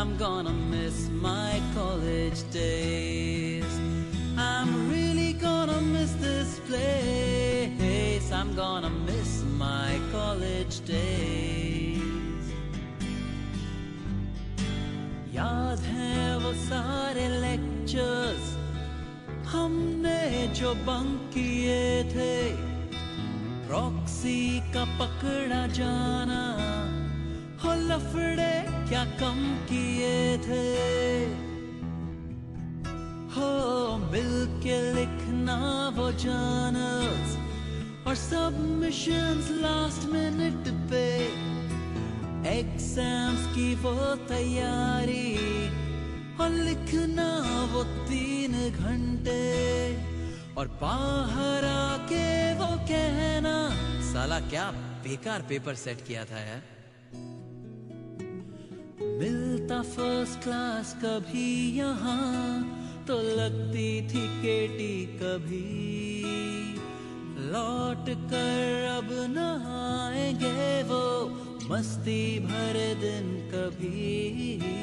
I'm gonna miss my college days. I'm really gonna miss this place. I'm gonna miss my college days. याद है वो सारे lectures हमने जो bunk किए थे प्रॉक्सी का पकड़ा जाना हो लफड़े क्या कम किए थे? हो मिल के लिखना वो जानर्स और सबमिशंस लास्ट मिनट पे। एग्ज़ाम्स की वो तैयारी और लिखना वो तीन घंटे। और बाहर आके वो कहना, साला क्या बेकार पेपर सेट किया था यार। मिलता फ़र्स्ट क्लास कभी यहाँ तो लगती थी केटी कभी। लौट कर अब न आएँगे वो, मस्ती भरे दिन कभी।